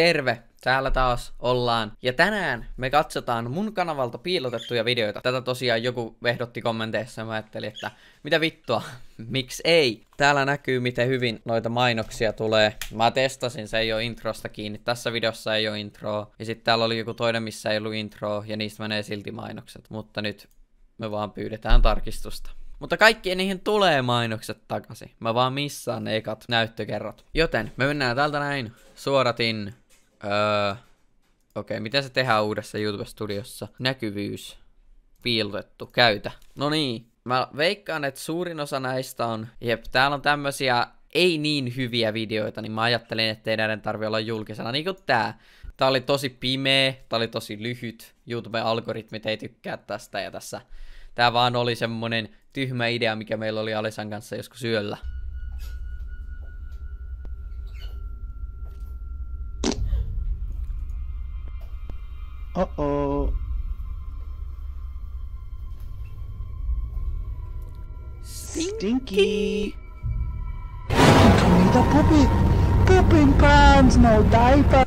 Terve! Täällä taas ollaan. Ja tänään me katsotaan mun kanavalta piilotettuja videoita. Tätä tosiaan joku vehdotti kommenteissa ja mä ajattelin, että mitä vittua, miksi ei? Täällä näkyy miten hyvin noita mainoksia tulee. Mä testasin, se ei ole introsta kiinni. Tässä videossa ei ole introa. Ja sitten täällä oli joku toinen, missä ei ollut introa ja niistä menee silti mainokset. Mutta nyt me vaan pyydetään tarkistusta. Mutta kaikkien niihin tulee mainokset takaisin. Mä vaan missaan ne ekat näyttökerrot. Joten me mennään täältä näin suoratin. Öö, Okei, okay, miten se tehdään uudessa YouTube-studiossa? Näkyvyys. Piilotettu. Käytä. No niin. Mä veikkaan, että suurin osa näistä on... Jep, täällä on tämmösiä ei niin hyviä videoita, niin mä ajattelin, että ei näiden tarvi olla julkisena. Niin kuin tää. Tää oli tosi pimeä, tää oli tosi lyhyt. YouTube-algoritmit ei tykkää tästä ja tässä Tää vaan oli semmonen tyhmä idea, mikä meillä oli Alisan kanssa joskus yöllä. Oh-oh. Stinky. Don't need a puppy. Pooping pants, no diaper.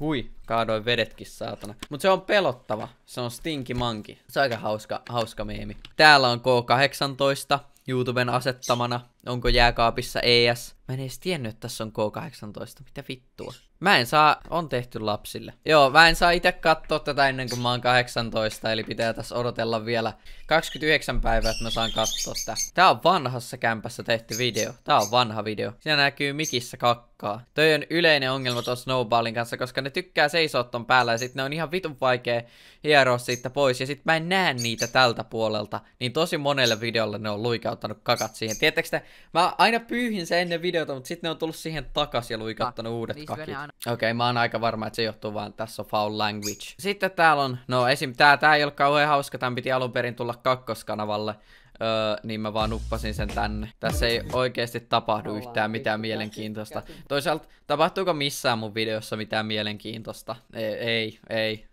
Hui, kaadoin vedetkin saatana. Mut se on pelottava. Se on Stinky Monkey. Se on aika hauska, hauska meemi. Täällä on K18 YouTuben asettamana. Onko jääkaapissa ES? Mä en edes tiennyt, että tässä on K18. Mitä vittua? Mä en saa, on tehty lapsille. Joo, mä en saa itse katsoa tätä ennen kuin mä oon 18, eli pitää tässä odotella vielä 29 päivää, että mä saan katsoa tää. Tää on vanhassa kämpässä tehty video. Tää on vanha video. Siinä näkyy mikissä kakkaa. Toi on yleinen ongelma tuossa Snowballin kanssa, koska ne tykkää seisoa ton päällä ja sit ne on ihan vitun vaikea hieroa siitä pois. Ja sit mä en näe niitä tältä puolelta, niin tosi monelle videolle ne on luikauttanut kakat siihen. Tiedättekö te, mä aina pyyhin sen ennen videota, mutta sitten ne on tullut siihen takas ja luikauttanut uudet kakit. Okei, okay, mä oon aika varma, että se johtuu vaan, että tässä on foul language. Sitten täällä on, no esim. tää, tää ei ole kauhean hauska, tän piti alun perin tulla kakkoskanavalle. Öö, niin mä vaan nuppasin sen tänne. Tässä ei oikeasti tapahdu yhtään mitään mielenkiintoista. Toisaalta, tapahtuuko missään mun videossa mitään mielenkiintoista? Ei, ei, ei.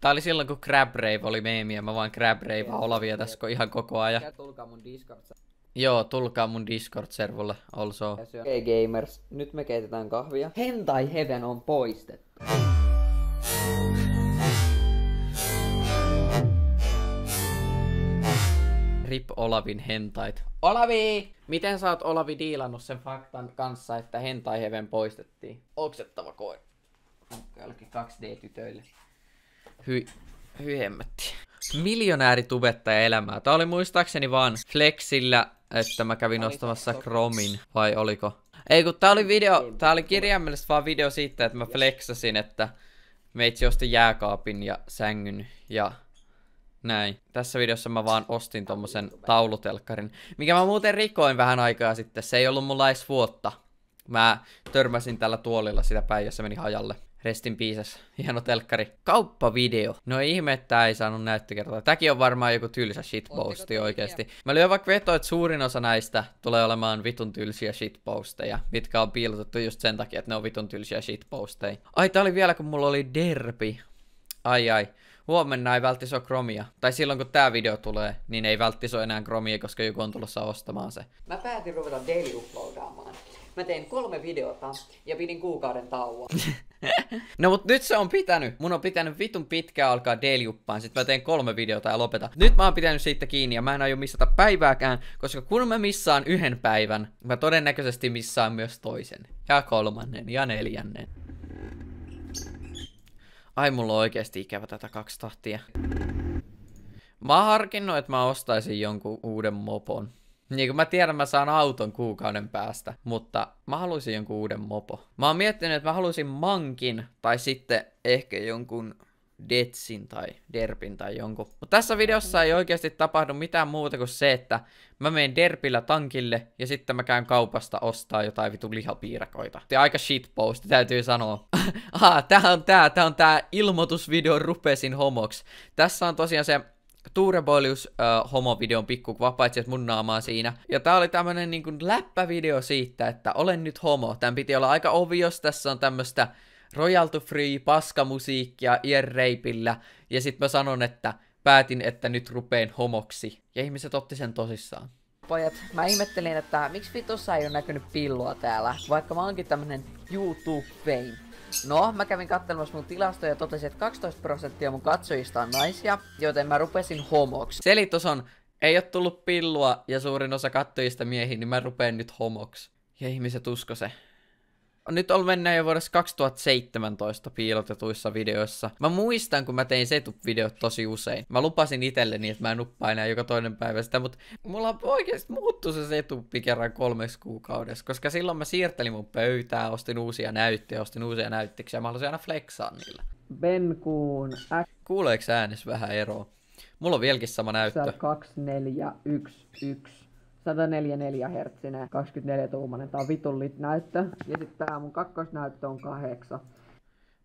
Tää oli silloin kun Crab Rave oli meemiä, mä vaan Crab Rave Olavia tässä ihan koko ajan. Tulkaa mun Discord. Joo, tulkaa mun Discord-servulle also. Okei okay, gamers, nyt me keitetään kahvia. Hentai Heaven on poistettu. Rip Olavin hentait. Olavi! Miten sä oot Olavi diilannut sen faktan kanssa, että hentai heaven poistettiin? Oksettava koira. Jollekin 2D-tytöille. Hyi, hyi hemmetti. Miljonääritubettaja elämää. Tää oli muistaakseni vaan Flexillä, että mä kävin ostamassa Chromin. Vai oliko? Ei kun tää oli video, tää oli kirjaimellisesti vaan video siitä, että mä flexasin, että meitsi osti jääkaapin ja sängyn ja näin. Tässä videossa mä vaan ostin tommosen taulutelkkarin, mikä mä muuten rikoin vähän aikaa sitten. Se ei ollut mulla edes vuotta. Mä törmäsin tällä tuolilla sitä päin ja se meni hajalle. Restin piisas. Hieno telkkari. Kauppavideo. No ihme, että ei saanut näyttökertaa. Tämäkin on varmaan joku tylsä shitposti oikeesti. Mä lyön vaikka veto, että suurin osa näistä tulee olemaan vitun tylsiä shitposteja, mitkä on piilotettu just sen takia, että ne on vitun tylsiä shitposteja. Ai, tää oli vielä kun mulla oli derpi. Ai ai. Huomenna ei välttis ole kromia. Tai silloin kun tää video tulee, niin ei välttis ole enää kromia, koska joku on tulossa ostamaan se. Mä päätin ruveta daily uploadaamaan. Mä tein kolme videota ja pidin kuukauden tauon. no mut nyt se on pitänyt. Mun on pitänyt vitun pitkään alkaa dailyuppaan. Sitten mä teen kolme videota ja lopetan. Nyt mä oon pitänyt siitä kiinni ja mä en aio missata päivääkään, koska kun mä missaan yhden päivän, mä todennäköisesti missaan myös toisen. Ja kolmannen ja neljännen. Ai mulla on oikeesti ikävä tätä kaksi tahtia. Mä oon harkinnut, että mä ostaisin jonkun uuden mopon. Niin kuin mä tiedän, mä saan auton kuukauden päästä, mutta mä haluaisin jonkun uuden mopo. Mä oon miettinyt, että mä haluaisin mankin, tai sitten ehkä jonkun Detsin tai Derpin tai jonkun. Mutta tässä videossa ei oikeasti tapahdu mitään muuta kuin se, että mä menen Derpillä tankille ja sitten mä käyn kaupasta ostaa jotain vitu lihapiirakoita. Tämä aika shitpost, täytyy sanoa. ah, tää on tää, tää on tää ilmoitusvideo rupesin homoks. Tässä on tosiaan se Tuure Boilius uh, homovideon pikkukuva, paitsi että mun naamaa siinä. Ja tää oli tämmönen niin kuin läppävideo siitä, että olen nyt homo. Tän piti olla aika obvious, tässä on tämmöstä royalty free paskamusiikkia earrapeillä. Ja sit mä sanon, että päätin, että nyt rupeen homoksi. Ja ihmiset otti sen tosissaan. Pojat, mä ihmettelin, että miksi vitussa ei ole näkynyt pillua täällä, vaikka mä oonkin tämmönen YouTube fame. No, mä kävin katselemassa mun tilastoja ja totesin, että 12 prosenttia mun katsojista on naisia, joten mä rupesin homoksi. Selitys on, ei ole tullut pillua ja suurin osa katsojista miehiä, niin mä rupeen nyt homoksi. Ja ihmiset usko se. Nyt on mennään jo vuodessa 2017 piilotetuissa videoissa. Mä muistan, kun mä tein setup-videot tosi usein. Mä lupasin itselleni, että mä en nuppaa enää joka toinen päivä sitä, mutta mulla oikeasti muuttu se setuppi kerran kolmeksi kuukaudessa, koska silloin mä siirtelin mun pöytää, ostin uusia näyttöjä, ostin uusia näyttöksiä ja mä halusin aina flexaa niillä. Benkuun Kuuleeko äänes vähän eroa? Mulla on vieläkin sama näyttö. X2411. 144 hertsinen, 24 tuumainen. Tää on vitullit näyttö. Ja sitten tää mun kakkosnäyttö on kahdeksan.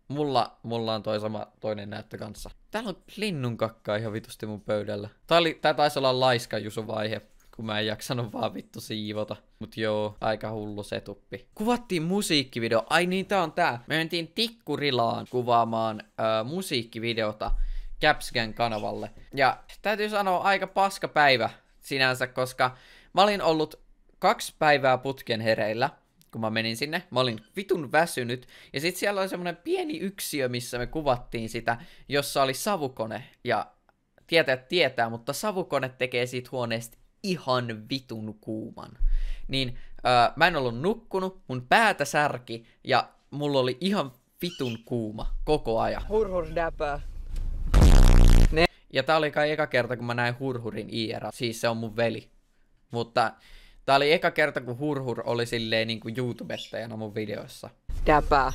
Mulla, mulla on toi sama toinen näyttö kanssa. Täällä on linnun kakkaa ihan vitusti mun pöydällä. Tää, oli, tää taisi olla laiska vaihe, kun mä en jaksanut vaan vittu siivota. Mut joo, aika hullu setuppi. Kuvattiin musiikkivideo. Ai niin, tää on tää. Me mentiin Tikkurilaan kuvaamaan äh, musiikkivideota Capscan kanavalle. Ja täytyy sanoa aika paska päivä sinänsä, koska Mä olin ollut kaksi päivää putken hereillä, kun mä menin sinne. Mä olin vitun väsynyt. Ja sit siellä oli semmonen pieni yksiö, missä me kuvattiin sitä, jossa oli savukone. Ja tietää tietää, mutta savukone tekee siitä huoneesta ihan vitun kuuman. Niin öö, mä en ollut nukkunut, mun päätä särki ja mulla oli ihan vitun kuuma koko ajan. Hurhur däpää. Ne. Ja tää oli kai eka kerta, kun mä näin Hurhurin IRA. Siis se on mun veli. Mutta tää oli eka kerta, kun Hurhur oli silleen niin kuin YouTubettajana mun videoissa. Däpää.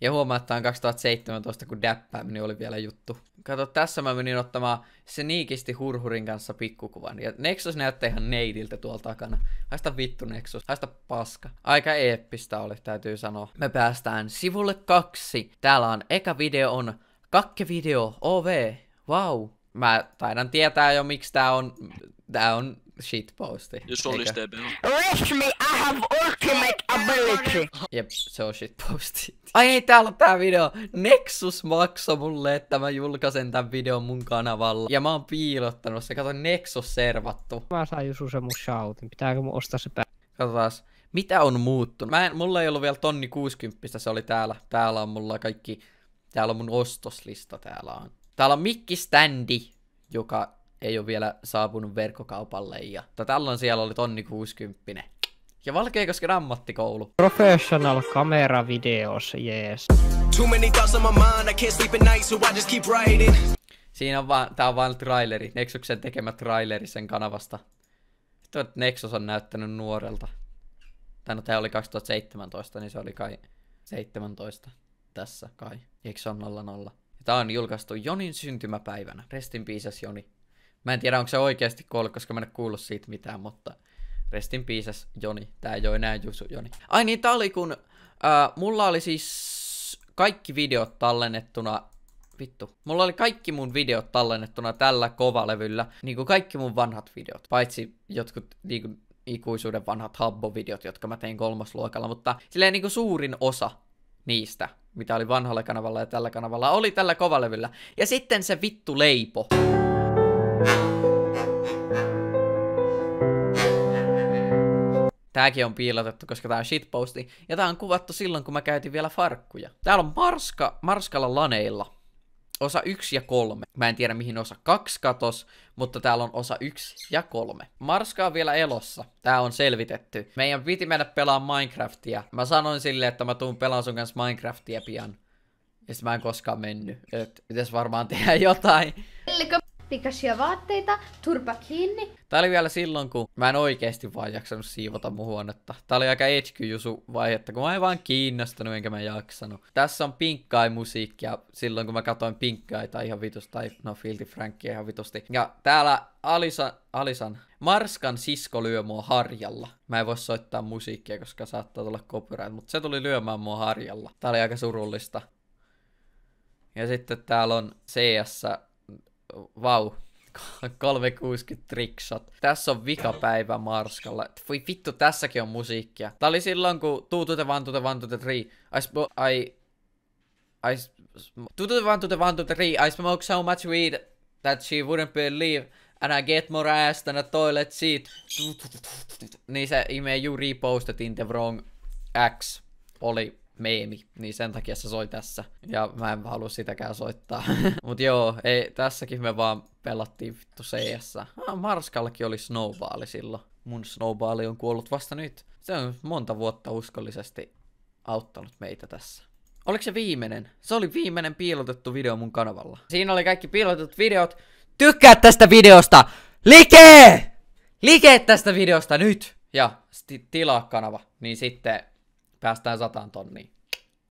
Ja huomaa, että on 2017, kun däppääminen oli vielä juttu. Kato, tässä mä menin ottamaan niikisti Hurhurin kanssa pikkukuvan. Ja Nexus näyttää ihan neidiltä tuolla takana. Haista vittu Nexus, haista paska. Aika eeppistä oli, täytyy sanoa. Me päästään sivulle kaksi. Täällä on eka video on kakke video, OV. Wow, mä taidan tietää jo miksi tää on, tää on shitposti. Jos olisi TPO. Arrest me, I have ultimate ability. Jep, se on shitposti. Ai ei, täällä on tää video. Nexus maksoi mulle, että mä julkaisen tän videon mun kanavalla. Ja mä oon piilottanut se. Kato, Nexus servattu. Mä saan Jusu se mun shoutin. Pitääkö mun ostaa se pää? Katsotaan. Mitä on muuttunut? Mä en, mulla ei ollut vielä tonni 60, se oli täällä. Täällä on mulla kaikki, täällä on mun ostoslista, täällä on. Täällä on mikki-standi, joka ei ole vielä saapunut verkkokaupalle. Ja tällöin siellä oli tonni 60. Ja Valkeakosken ammattikoulu. Professional camera videos, jees. Too many thoughts on my mind, I can't sleep at night, so I just keep writing. Siinä on vaan, tää on vaan traileri, Nexuksen tekemä traileri sen kanavasta. Tuo Nexus on näyttänyt nuorelta. Tai no tää oli 2017, niin se oli kai 17 tässä kai. Eikö se on 00? Tää on julkaistu Jonin syntymäpäivänä. Restin piisas Joni. Mä en tiedä, onko se oikeasti kuollut, koska mä en kuullut siitä mitään, mutta restin piisas Joni. Tää ei ole enää Jusu Joni. Ai niin, tää oli kun... Äh, mulla oli siis kaikki videot tallennettuna vittu. Mulla oli kaikki mun videot tallennettuna tällä kovalevyllä. Niinku kaikki mun vanhat videot. Paitsi jotkut niinku ikuisuuden vanhat Habbo-videot, jotka mä tein kolmasluokalla. Mutta silleen niinku suurin osa niistä, mitä oli vanhalla kanavalla ja tällä kanavalla, oli tällä kovalevyllä. Ja sitten se vittu leipo. Tääkin on piilotettu, koska tää on shitposti. Ja tää on kuvattu silloin, kun mä käytin vielä farkkuja. Täällä on Marska, Marskalla laneilla osa 1 ja 3. Mä en tiedä mihin osa 2 katos, mutta täällä on osa 1 ja 3. Marska on vielä elossa. Tää on selvitetty. Meidän piti mennä pelaamaan Minecraftia. Mä sanoin sille, että mä tuun pelaan sun kanssa Minecraftia pian. Ja sit mä en koskaan mennyt. Et pitäis varmaan tehdä jotain pikaisia vaatteita, turpa kiinni. Tää oli vielä silloin, kun mä en oikeesti vaan jaksanut siivota mun huonetta. Tää oli aika jusu vaihetta, kun mä en vaan kiinnostanut enkä mä jaksanut. Tässä on pinkkai musiikkia silloin, kun mä katsoin pinkkaita ihan vitusti, tai no Filthy Frankia ihan vitusti. Ja täällä Alisa, Alisan, Marskan sisko lyö mua harjalla. Mä en voi soittaa musiikkia, koska saattaa tulla copyright, mutta se tuli lyömään mua harjalla. Tää oli aika surullista. Ja sitten täällä on CS vau, 360 trickshot. Tässä on vikapäivä Marskalla. Voi vittu, tässäkin on musiikkia. Tää oli silloin, kun One to the One. I, spo- I, I One to. I smoked so much weed that she wouldn't believe and I get more ass than a toilet seat. Niin se imee you reposted the wrong X oli meemi, niin sen takia se soi tässä. Ja mä en halua sitäkään soittaa. Mut joo, ei, tässäkin me vaan pelattiin vittu CS. Ah, Marskallakin oli snowballi silloin. Mun snowballi on kuollut vasta nyt. Se on monta vuotta uskollisesti auttanut meitä tässä. Oliko se viimeinen? Se oli viimeinen piilotettu video mun kanavalla. Siinä oli kaikki piilotetut videot. Tykkää tästä videosta! Like! Like tästä videosta nyt! Ja tilaa kanava, niin sitten päästään sataan tonniin.